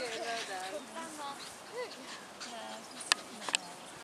Thank you. Well done.